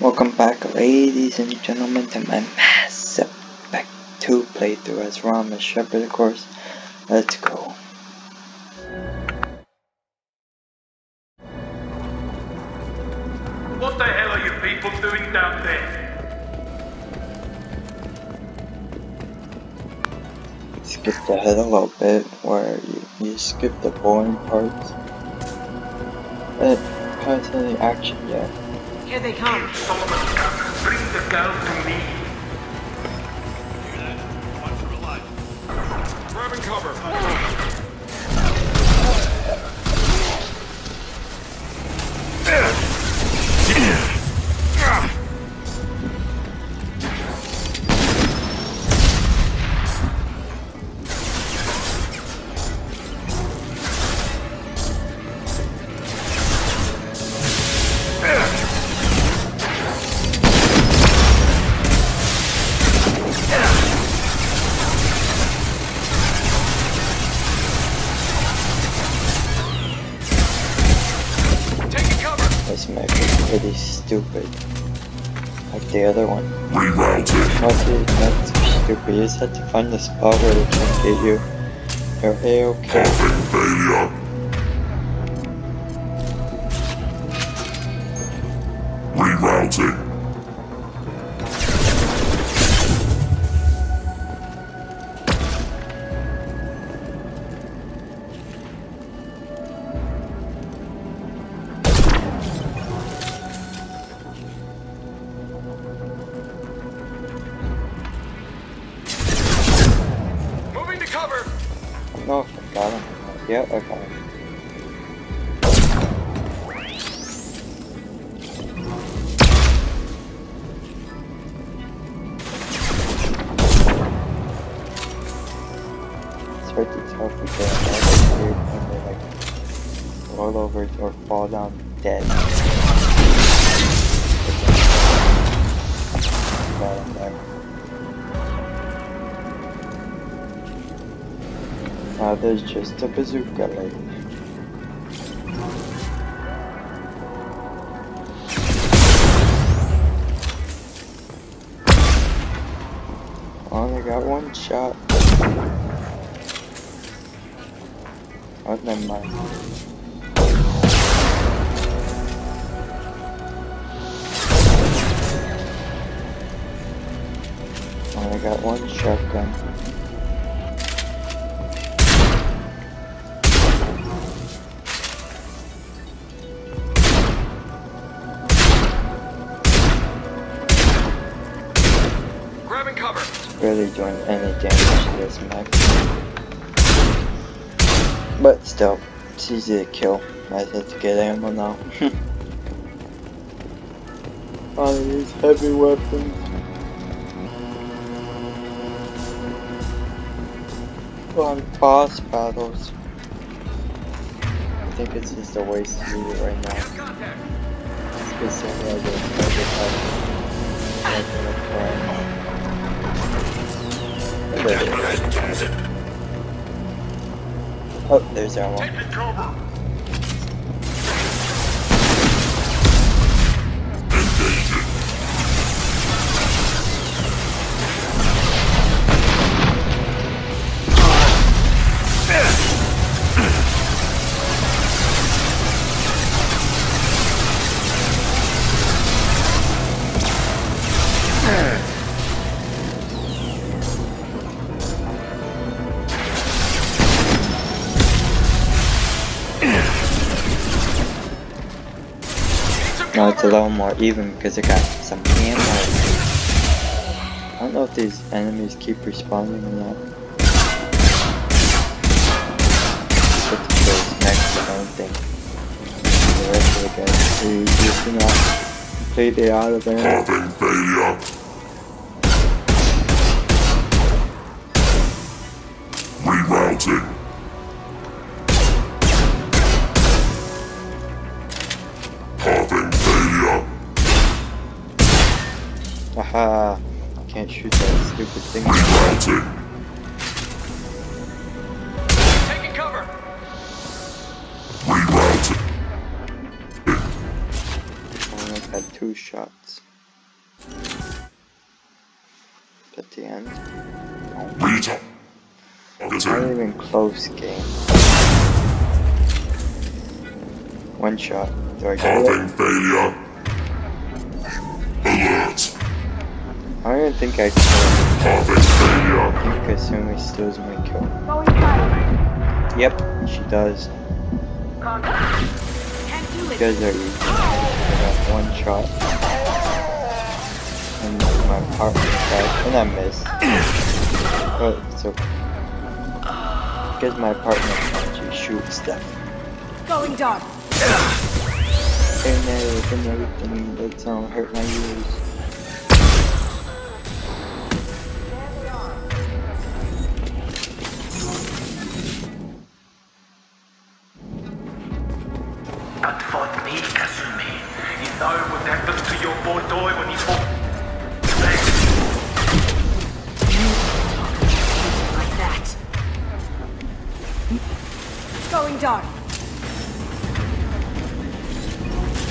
Welcome back ladies and gentlemen to my Mass Effect 2 playthrough as Rama Shepard of course. Let's go. What the hell are you people doing down there? Skip ahead a little bit where you, you skip the boring parts. But parts of the action yet. Here they come. Solomon, bring the girl to me. Pretty stupid. Like the other one. Rerouting. Mostly not stupid. You just have to find the spot where they can't get you. You're a-okay. Failure. Rerouting. Cover. No, I got him. Yeah, I got him. To roll over or fall down dead. Got him there. Now there's just a bazooka lady. Only got one shot. Oh, never mind. Only got one shotgun. Really doing any damage to this mech. But still, it's easy to kill. I have to get ammo now. All these heavy weapons. On boss battles. I think it's just a waste to do it right now. It's good stuff like this. I just There it is. Oh, there's our one. Taking. No, it's a little more even because it got some ammo. I don't know if these enemies keep respawning or not. But the kills next, I don't think. The rest of the guys are just not completely out of there. Haha, can't shoot that stupid thing. Reverted. Taking cover. Reverted. Only had two shots. At the end. No. Not even close game. One shot. Do I get Having it? failure. Alert. I don't even think I killed him because Sumi steals my kill. Yep, she does. Contact. Can't do You guys are easy. I got one shot. And my partner died. And I missed. But it's okay. Because my partner actually shoots stuff. Going dark. And everything, everything that's don't hurt my ears. Know what happened to your boy Doi when he fought. Like that. Going dark.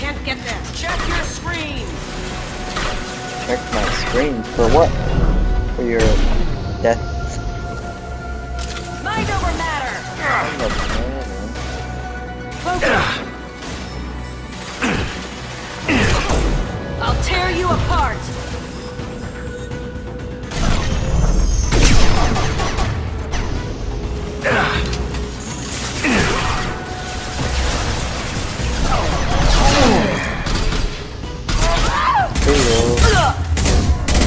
Can't get there. Check your screen. Check my screen for what? For your death. Mind over matter. I'm the man. Focus. Tear you apart.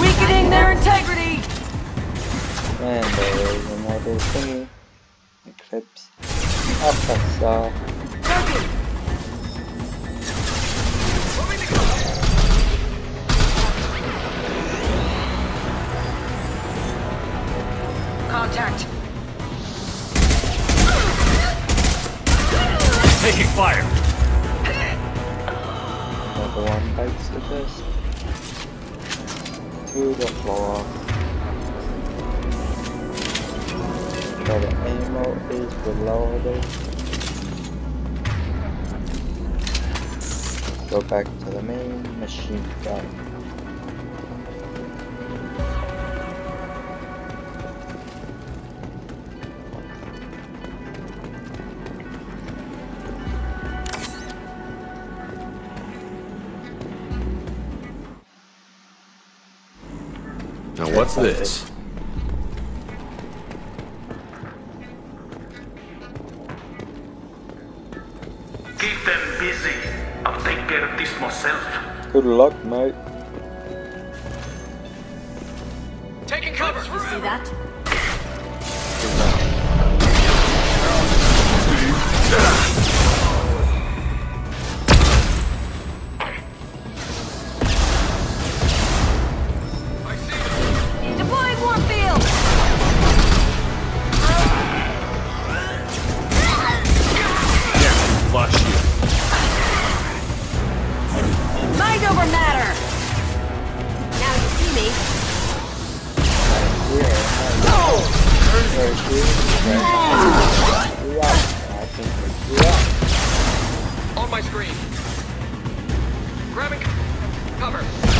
Weakening their integrity. And there is another thingy. Eclipse. Up I Contact. Taking fire. Another one bites the dust. To the floor. So the ammo is reloaded. Go back to the main machine gun. What's this? Keep them busy. I'll take care of this myself. Good luck, mate. On my screen. Grabbing cover.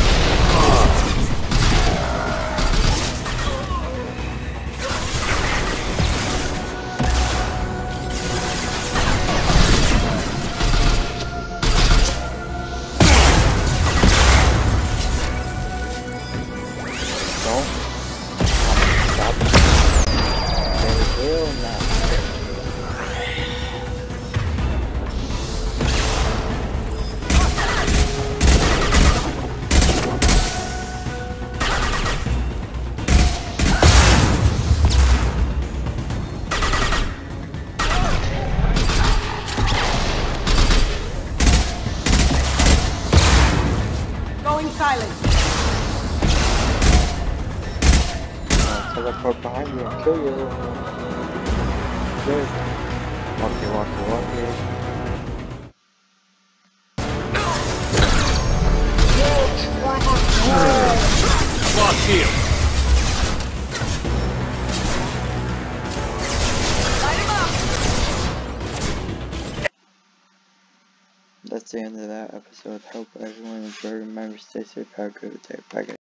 I'll teleport behind you and kill you. Good. Walkie, walkie, walkie. Lock shield. Light him up. That's the end of that episode. Hope everyone enjoyed. Remember, stay safe. Have a good day. Bye, guys.